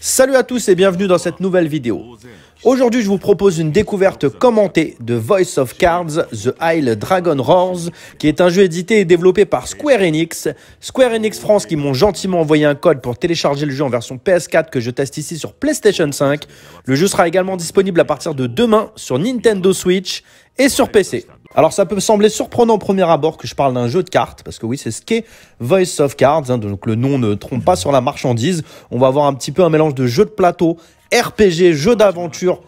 Salut à tous et bienvenue dans cette nouvelle vidéo. Aujourd'hui, je vous propose une découverte commentée de Voice of Cards The Isle Dragon Roars, qui est un jeu édité et développé par Square Enix. Square Enix France qui m'ont gentiment envoyé un code pour télécharger le jeu en version PS4 que je teste ici sur PlayStation 5. Le jeu sera également disponible à partir de demain sur Nintendo Switch et sur PC. Alors ça peut sembler surprenant au premier abord que je parle d'un jeu de cartes, parce que oui, c'est ce qu'est Voice of Cards, hein, donc le nom ne trompe pas sur la marchandise. On va avoir un petit peu un mélange de jeu de plateau, RPG, jeu d'aventure,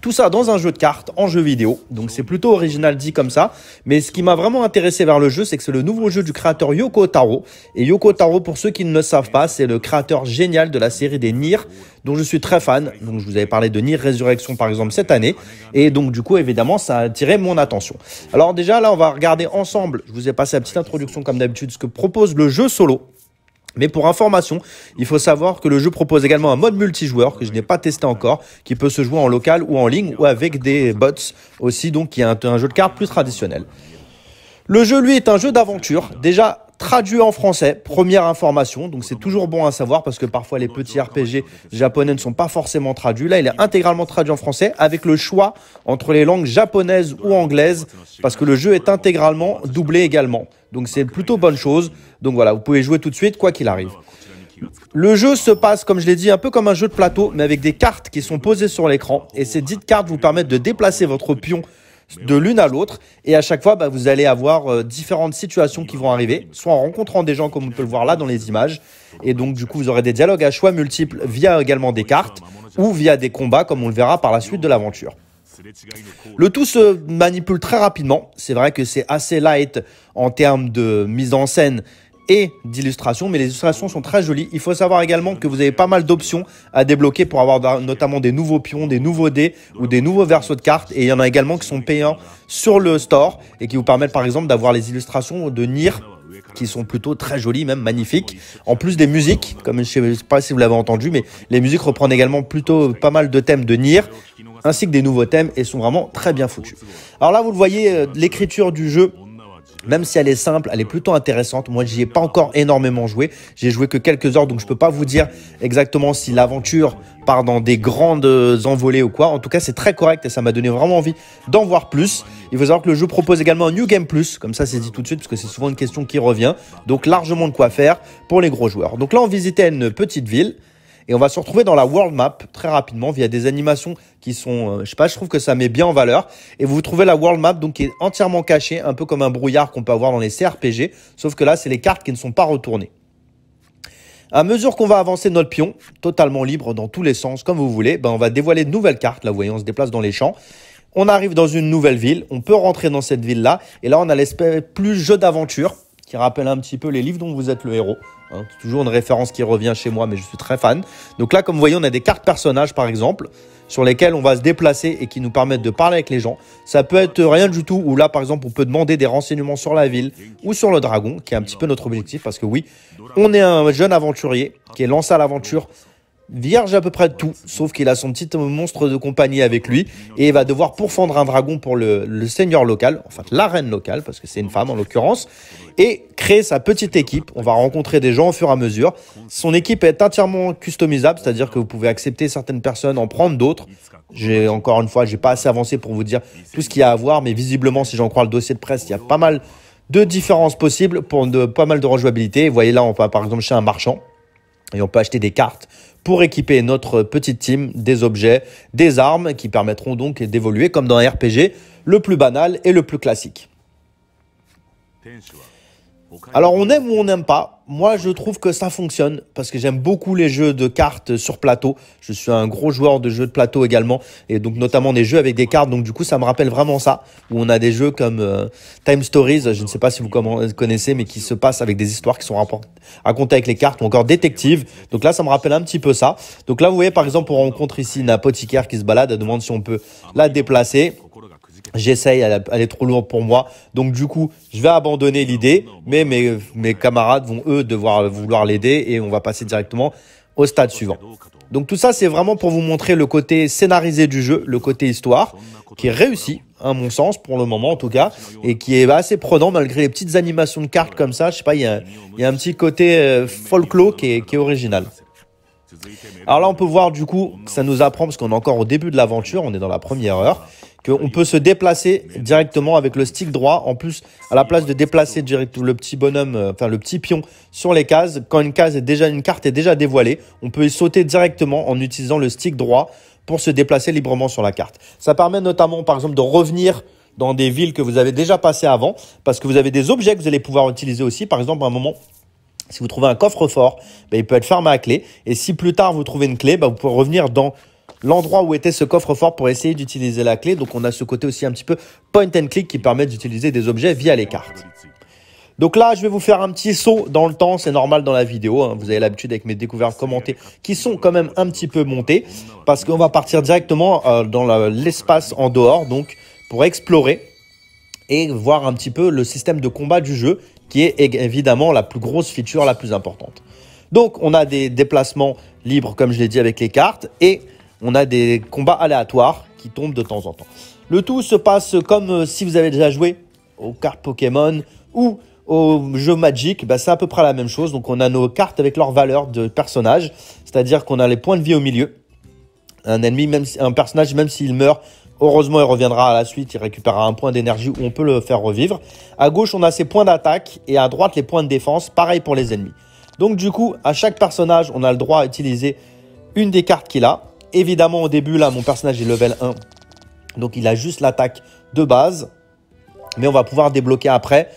tout ça dans un jeu de cartes en jeu vidéo. Donc c'est plutôt original dit comme ça. Mais ce qui m'a vraiment intéressé vers le jeu, c'est que c'est le nouveau jeu du créateur Yoko Taro. Et Yoko Taro, pour ceux qui ne le savent pas, c'est le créateur génial de la série des Nier, dont je suis très fan. Donc je vous avais parlé de Nier Résurrection par exemple cette année. Et donc du coup, évidemment, ça a attiré mon attention. Alors déjà là, on va regarder ensemble. Je vous ai passé la petite introduction comme d'habitude, ce que propose le jeu solo. Mais pour information, il faut savoir que le jeu propose également un mode multijoueur que je n'ai pas testé encore, qui peut se jouer en local ou en ligne ou avec des bots aussi, donc qui est un, jeu de cartes plus traditionnel. Le jeu, lui, est un jeu d'aventure. Déjà, traduit en français, première information, donc c'est toujours bon à savoir parce que parfois les petits RPG japonais ne sont pas forcément traduits. Là, il est intégralement traduit en français avec le choix entre les langues japonaises ou anglaises parce que le jeu est intégralement doublé également. Donc c'est plutôt bonne chose. Donc voilà, vous pouvez jouer tout de suite quoi qu'il arrive. Le jeu se passe, comme je l'ai dit, un peu comme un jeu de plateau, mais avec des cartes qui sont posées sur l'écran. Et ces dites cartes vous permettent de déplacer votre pion de l'une à l'autre. Et à chaque fois, bah, vous allez avoir euh, différentes situations qui vont arriver, soit en rencontrant des gens, comme on peut le voir là dans les images. Et donc, du coup, vous aurez des dialogues à choix multiples via également des cartes ou via des combats, comme on le verra par la suite de l'aventure. Le tout se manipule très rapidement. C'est vrai que c'est assez light en termes de mise en scène et d'illustrations, mais les illustrations sont très jolies. Il faut savoir également que vous avez pas mal d'options à débloquer pour avoir notamment des nouveaux pions, des nouveaux dés ou des nouveaux versos de cartes. Et il y en a également qui sont payants sur le store et qui vous permettent par exemple d'avoir les illustrations de Nier qui sont plutôt très jolies, même magnifiques. En plus des musiques, comme je sais pas si vous l'avez entendu, mais les musiques reprennent également plutôt pas mal de thèmes de Nier, ainsi que des nouveaux thèmes, et sont vraiment très bien foutus. Alors là, vous le voyez, euh, l'écriture du jeu même si elle est simple, elle est plutôt intéressante. Moi, j'y ai pas encore énormément joué. J'ai joué que quelques heures, donc je peux pas vous dire exactement si l'aventure part dans des grandes envolées ou quoi. En tout cas, c'est très correct et ça m'a donné vraiment envie d'en voir plus. Il faut savoir que le jeu propose également un New Game Plus, comme ça c'est dit tout de suite, parce que c'est souvent une question qui revient. Donc largement de quoi faire pour les gros joueurs. Donc là, on visitait une petite ville. Et on va se retrouver dans la world map très rapidement via des animations qui sont, euh, je sais pas, je trouve que ça met bien en valeur. Et vous trouvez la world map donc qui est entièrement cachée, un peu comme un brouillard qu'on peut avoir dans les CRPG, sauf que là c'est les cartes qui ne sont pas retournées. À mesure qu'on va avancer notre pion, totalement libre dans tous les sens, comme vous voulez, ben on va dévoiler de nouvelles cartes. Là, vous voyez, on se déplace dans les champs. On arrive dans une nouvelle ville. On peut rentrer dans cette ville-là. Et là, on a l'espèce plus jeu d'aventure qui rappelle un petit peu les livres dont vous êtes le héros. Hein. toujours une référence qui revient chez moi, mais je suis très fan. Donc là, comme vous voyez, on a des cartes personnages, par exemple, sur lesquelles on va se déplacer et qui nous permettent de parler avec les gens. Ça peut être rien du tout, ou là, par exemple, on peut demander des renseignements sur la ville ou sur le dragon, qui est un petit peu notre objectif, parce que oui, on est un jeune aventurier qui est lancé à l'aventure vierge à peu près de tout, sauf qu'il a son petit monstre de compagnie avec lui et il va devoir pourfendre un dragon pour le, seigneur local, enfin la reine locale, parce que c'est une femme en l'occurrence, et créer sa petite équipe. On va rencontrer des gens au fur et à mesure. Son équipe est entièrement customisable, c'est-à-dire que vous pouvez accepter certaines personnes, en prendre d'autres. J'ai encore une fois, j'ai pas assez avancé pour vous dire tout ce qu'il y a à voir, mais visiblement, si j'en crois le dossier de presse, il y a pas mal de différences possibles pour de, pas mal de rejouabilité. Vous voyez là, on va par exemple chez un marchand et on peut acheter des cartes pour équiper notre petite team des objets, des armes qui permettront donc d'évoluer comme dans un RPG le plus banal et le plus classique. Alors on aime ou on n'aime pas. Moi je trouve que ça fonctionne parce que j'aime beaucoup les jeux de cartes sur plateau. Je suis un gros joueur de jeux de plateau également et donc notamment des jeux avec des cartes. Donc du coup ça me rappelle vraiment ça où on a des jeux comme euh, Time Stories. Je ne sais pas si vous connaissez mais qui se passent avec des histoires qui sont racontées avec les cartes ou encore Détective. Donc là ça me rappelle un petit peu ça. Donc là vous voyez par exemple on rencontre ici une apothicaire qui se balade. Elle demande si on peut la déplacer. J'essaye, elle, est trop lourde pour moi. Donc du coup, je vais abandonner l'idée, mais mes, mes, camarades vont eux devoir vouloir l'aider et on va passer directement au stade suivant. Donc tout ça, c'est vraiment pour vous montrer le côté scénarisé du jeu, le côté histoire, qui est réussi, à mon sens, pour le moment en tout cas, et qui est assez prenant malgré les petites animations de cartes comme ça. Je sais pas, il y a, il y a un petit côté euh, folklore qui est, qui est original. Alors là, on peut voir du coup que ça nous apprend, parce qu'on est encore au début de l'aventure, on est dans la première heure, qu'on peut se déplacer directement avec le stick droit. En plus, à la place de déplacer direct le petit bonhomme, euh, enfin le petit pion sur les cases, quand une case est déjà une carte est déjà dévoilée, on peut y sauter directement en utilisant le stick droit pour se déplacer librement sur la carte. Ça permet notamment, par exemple, de revenir dans des villes que vous avez déjà passées avant, parce que vous avez des objets que vous allez pouvoir utiliser aussi. Par exemple, à un moment, si vous trouvez un coffre-fort, ben, il peut être fermé à clé. Et si plus tard vous trouvez une clé, ben, vous pouvez revenir dans l'endroit où était ce coffre-fort pour essayer d'utiliser la clé. Donc on a ce côté aussi un petit peu point and click qui permet d'utiliser des objets via les cartes. Donc là, je vais vous faire un petit saut dans le temps, c'est normal dans la vidéo, hein. vous avez l'habitude avec mes découvertes commentées qui sont quand même un petit peu montées, parce qu'on va partir directement euh, dans l'espace en dehors, donc pour explorer et voir un petit peu le système de combat du jeu, qui est évidemment la plus grosse feature, la plus importante. Donc on a des déplacements libres, comme je l'ai dit, avec les cartes, et on a des combats aléatoires qui tombent de temps en temps. Le tout se passe comme euh, si vous avez déjà joué aux cartes Pokémon ou au jeu Magic, bah, c'est à peu près la même chose. Donc on a nos cartes avec leur valeur de personnage, c'est-à-dire qu'on a les points de vie au milieu. Un ennemi, un personnage, même s'il meurt, heureusement il reviendra à la suite, il récupérera un point d'énergie où on peut le faire revivre. À gauche, on a ses points d'attaque et à droite les points de défense, pareil pour les ennemis. Donc du coup, à chaque personnage, on a le droit à utiliser une des cartes qu'il a. Évidemment, au début, là, mon personnage est level 1. Donc il a juste l'attaque de base. Mais on va pouvoir débloquer après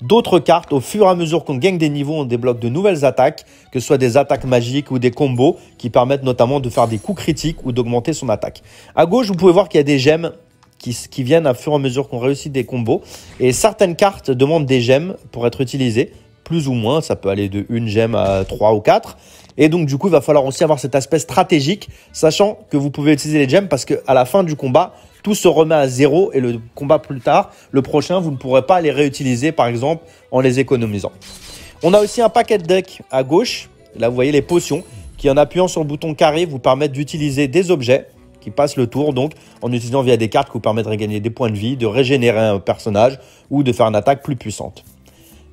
d'autres cartes. Au fur et à mesure qu'on gagne des niveaux, on débloque de nouvelles attaques, que ce soit des attaques magiques ou des combos qui permettent notamment de faire des coups critiques ou d'augmenter son attaque. À gauche, vous pouvez voir qu'il y a des gemmes qui, viennent à fur et à mesure qu'on réussit des combos. Et certaines cartes demandent des gemmes pour être utilisées, plus ou moins. Ça peut aller de une gemme à 3 ou 4. Et donc, du coup, il va falloir aussi avoir cet aspect stratégique, sachant que vous pouvez utiliser les gemmes parce qu'à la fin du combat, tout se remet à zéro et le combat plus tard, le prochain, vous ne pourrez pas les réutiliser par exemple en les économisant. On a aussi un paquet de deck à gauche. Là, vous voyez les potions qui, en appuyant sur le bouton carré, vous permettent d'utiliser des objets qui passent le tour, donc en utilisant via des cartes qui vous permettent de gagner des points de vie, de régénérer un personnage ou de faire une attaque plus puissante.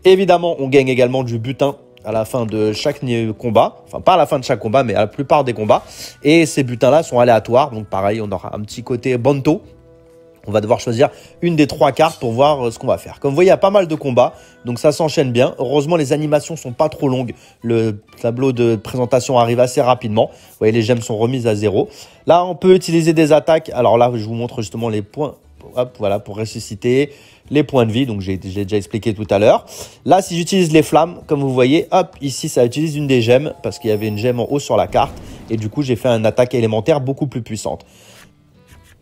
Évidemment, on gagne également du butin à la fin de chaque combat. Enfin, pas à la fin de chaque combat, mais à la plupart des combats. Et ces butins-là sont aléatoires. Donc, pareil, on aura un petit côté banto. On va devoir choisir une des trois cartes pour voir euh, ce qu'on va faire. Comme vous voyez, il y a pas mal de combats, donc ça s'enchaîne bien. Heureusement, les animations sont pas trop longues. Le tableau de présentation arrive assez rapidement. Vous voyez, les gemmes sont remises à zéro. Là, on peut utiliser des attaques. Alors là, je vous montre justement les points. Hop, voilà, pour ressusciter les points de vie, donc j'ai déjà expliqué tout à l'heure. Là, si j'utilise les flammes, comme vous voyez, hop, ici, ça utilise une des gemmes, parce qu'il y avait une gemme en haut sur la carte, et du coup, j'ai fait une attaque élémentaire beaucoup plus puissante.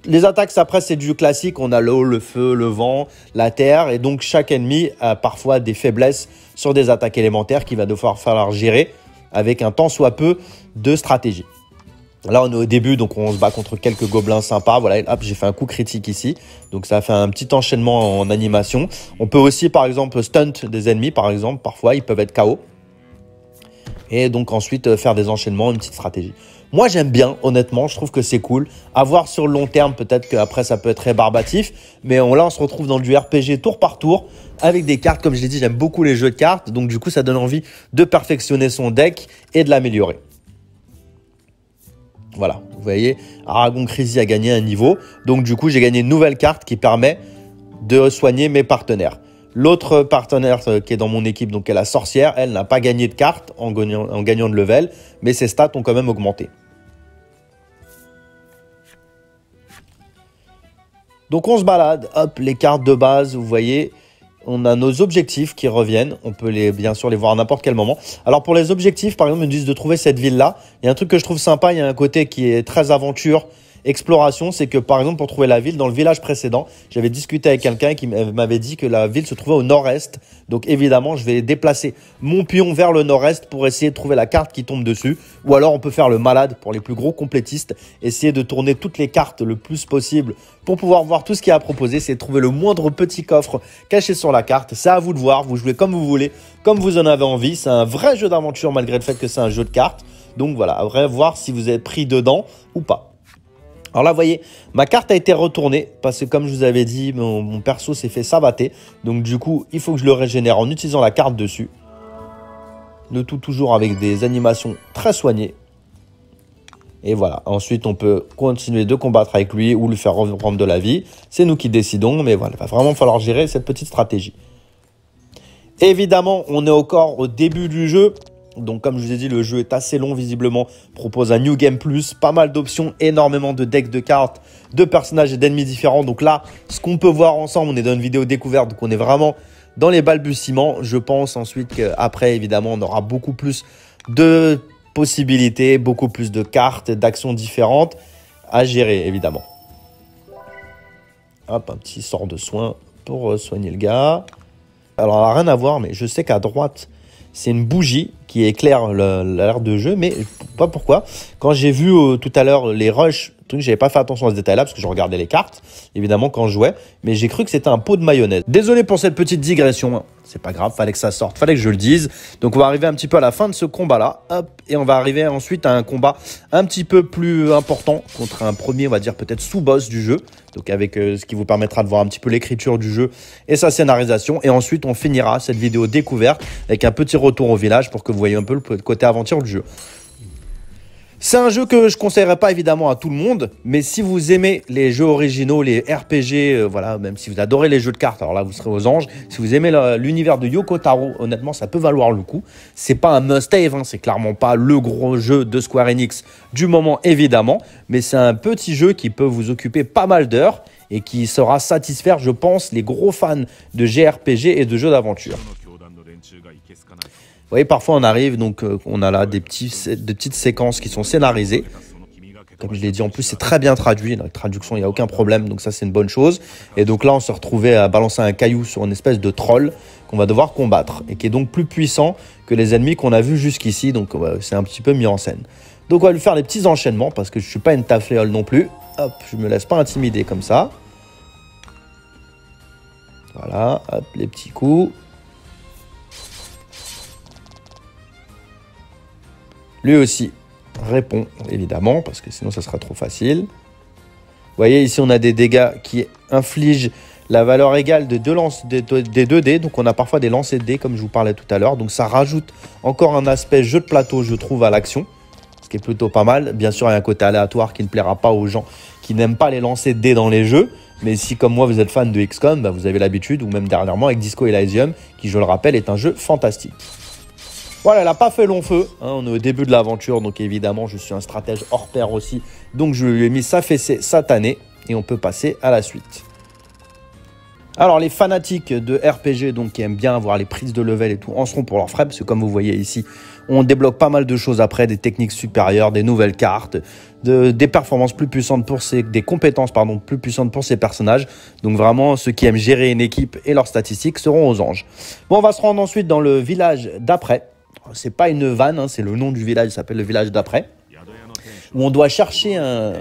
Les attaques, après, c'est du classique, on a l'eau, le feu, le vent, la terre, et donc chaque ennemi a parfois des faiblesses sur des attaques élémentaires qu'il va devoir falloir gérer avec un temps soit peu de stratégie. Là, on est au début, donc on se bat contre quelques gobelins sympas. Voilà, hop, j'ai fait un coup critique ici. Donc ça fait un petit enchaînement en animation. On peut aussi, par exemple, stunt des ennemis, par exemple. Parfois, ils peuvent être KO. Et donc ensuite, euh, faire des enchaînements, une petite stratégie. Moi, j'aime bien, honnêtement. Je trouve que c'est cool. À voir sur le long terme, peut-être qu'après, ça peut être rébarbatif. Mais là, on se retrouve dans du RPG tour par tour. Avec des cartes, comme je l'ai dit, j'aime beaucoup les jeux de cartes. Donc du coup, ça donne envie de perfectionner son deck et de l'améliorer. Voilà, vous voyez, Aragon Crazy a gagné un niveau. Donc du coup, j'ai gagné une nouvelle carte qui permet de soigner mes partenaires. L'autre partenaire euh, qui est dans mon équipe, donc est la sorcière, elle n'a pas gagné de carte en gagnant de level, mais ses stats ont quand même augmenté. Donc on se balade, hop, les cartes de base, vous voyez, on a nos objectifs qui reviennent. On peut les, bien sûr les voir à n'importe quel moment. Alors pour les objectifs, par exemple, ils me disent de trouver cette ville-là. Il y a un truc que je trouve sympa. Il y a un côté qui est très aventure exploration, c'est que par exemple pour trouver la ville, dans le village précédent, j'avais discuté avec quelqu'un qui m'avait dit que la ville se trouvait au nord-est. Donc évidemment, je vais déplacer mon pion vers le nord-est pour essayer de trouver la carte qui tombe dessus. Ou alors on peut faire le malade pour les plus gros complétistes, essayer de tourner toutes les cartes le plus possible pour pouvoir voir tout ce qu'il y a à proposer. C'est trouver le moindre petit coffre caché sur la carte. C'est à vous de voir, vous jouez comme vous voulez, comme vous en avez envie. C'est un vrai jeu d'aventure malgré le fait que c'est un jeu de cartes. Donc voilà, à vrai voir si vous êtes pris dedans ou pas. Alors là, vous voyez, ma carte a été retournée parce que comme je vous avais dit, mon, perso s'est fait sabater. Donc du coup, il faut que je le régénère en utilisant la carte dessus. Le tout toujours avec des animations très soignées. Et voilà, ensuite on peut continuer de combattre avec lui ou lui faire reprendre de la vie. C'est nous qui décidons, mais voilà, il va vraiment falloir gérer cette petite stratégie. Évidemment, on est encore au début du jeu. Donc comme je vous ai dit, le jeu est assez long visiblement, propose un New Game Plus, pas mal d'options, énormément de decks de cartes, de personnages et d'ennemis différents. Donc là, ce qu'on peut voir ensemble, on est dans une vidéo découverte, donc on est vraiment dans les balbutiements. Je pense ensuite qu'après, évidemment, on aura beaucoup plus de possibilités, beaucoup plus de cartes, d'actions différentes à gérer, évidemment. Hop, un petit sort de soin pour euh, soigner le gars. Alors, rien à voir, mais je sais qu'à droite, c'est une bougie qui éclaire l'air de jeu, mais pas pourquoi. Quand j'ai vu euh, tout à l'heure les rushs, j'avais pas fait attention à ce détail-là parce que je regardais les cartes, évidemment, quand je jouais, mais j'ai cru que c'était un pot de mayonnaise. Désolé pour cette petite digression, c'est pas grave, fallait que ça sorte, fallait que je le dise. Donc on va arriver un petit peu à la fin de ce combat-là, et on va arriver ensuite à un combat un petit peu plus important contre un premier, on va dire peut-être sous-boss du jeu, donc avec euh, ce qui vous permettra de voir un petit peu l'écriture du jeu et sa scénarisation. Et ensuite, on finira cette vidéo découverte avec un petit retour au village pour que vous voyez un peu le côté aventure du jeu. C'est un jeu que je conseillerais pas évidemment à tout le monde, mais si vous aimez les jeux originaux, les RPG, euh, voilà, même si vous adorez les jeux de cartes, alors là vous serez aux anges. Si vous aimez l'univers de Yoko Taro, honnêtement, ça peut valoir le coup. C'est pas un must-have, hein, c'est clairement pas le gros jeu de Square Enix du moment évidemment, mais c'est un petit jeu qui peut vous occuper pas mal d'heures et qui saura satisfaire, je pense, les gros fans de JRPG et de jeux d'aventure. Voyez, parfois on arrive, donc euh, on a là des, petits, des petites séquences qui sont scénarisées. Comme je l'ai dit, en plus c'est très bien traduit, la traduction il n'y a aucun problème, donc ça c'est une bonne chose. Et donc là on se retrouvait à balancer un caillou sur une espèce de troll qu'on va devoir combattre, et qui est donc plus puissant que les ennemis qu'on a vus jusqu'ici, donc c'est un petit peu mis en scène. Donc on va lui faire les petits enchaînements, parce que je ne suis pas une tafléole non plus. Hop, je me laisse pas intimider comme ça. Voilà, hop, les petits coups. Lui aussi répond, évidemment, parce que sinon ça sera trop facile. Vous voyez, ici, on a des dégâts qui infligent la valeur égale de deux lances, des, deux dés. Donc, on a parfois des lancers de dés, comme je vous parlais tout à l'heure. Donc, ça rajoute encore un aspect jeu de plateau, je trouve, à l'action. Ce qui est plutôt pas mal. Bien sûr, il y a un côté aléatoire qui ne plaira pas aux gens qui n'aiment pas les lancers de dés dans les jeux. Mais si, comme moi, vous êtes fan de XCOM, bah, vous avez l'habitude, ou même dernièrement avec Disco Elysium, qui, je le rappelle, est un jeu fantastique. Voilà, elle n'a pas fait long feu. Hein, on est au début de l'aventure, donc évidemment, je suis un stratège hors pair aussi. Donc je lui ai mis sa fessée satanée et on peut passer à la suite. Alors les fanatiques de RPG donc qui aiment bien avoir les prises de level et tout en seront pour leur frais parce que comme vous voyez ici on débloque pas mal de choses après des techniques supérieures, des nouvelles cartes, des performances plus puissantes pour ces des compétences pardon plus puissantes pour ces personnages. Donc vraiment ceux qui aiment gérer une équipe et leurs statistiques seront aux anges. Bon on va se rendre ensuite dans le village d'après c'est pas une vanne, hein, c'est le nom du village, il s'appelle le village d'après. Où on doit chercher un,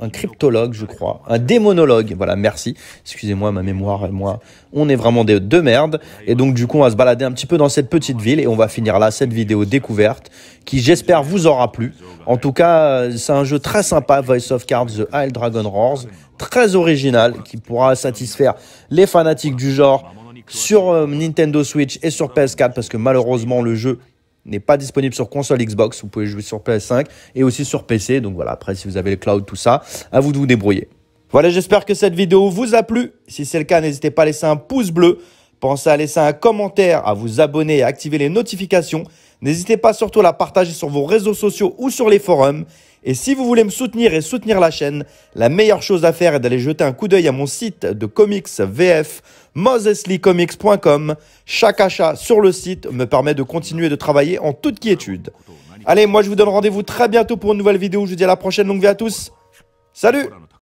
un cryptologue, je crois, un démonologue. Voilà, merci. Excusez-moi, ma mémoire et moi, on est vraiment des deux merdes. Et donc, du coup, on va se balader un petit peu dans cette petite ville et on va finir là cette vidéo découverte qui, j'espère, vous aura plu. En tout cas, c'est un jeu très sympa, Voice of Cards The Isle Dragon Roars, très original, qui pourra satisfaire les fanatiques du genre sur euh, Nintendo Switch et sur PS4 parce que malheureusement le jeu n'est pas disponible sur console Xbox. Vous pouvez jouer sur PS5 et aussi sur PC. Donc voilà, après si vous avez le cloud, tout ça, à vous de vous débrouiller. Voilà, j'espère que cette vidéo vous a plu. Si c'est le cas, n'hésitez pas à laisser un pouce bleu. Pensez à laisser un commentaire, à vous abonner et à activer les notifications. N'hésitez pas surtout à la partager sur vos réseaux sociaux ou sur les forums. Et si vous voulez me soutenir et soutenir la chaîne, la meilleure chose à faire est d'aller jeter un coup d'œil à mon site de comics VF, mosesleycomics.com. Chaque achat sur le site me permet de continuer de travailler en toute quiétude. Allez, moi je vous donne rendez-vous très bientôt pour une nouvelle vidéo. Je vous dis à la prochaine, longue vie à tous. Salut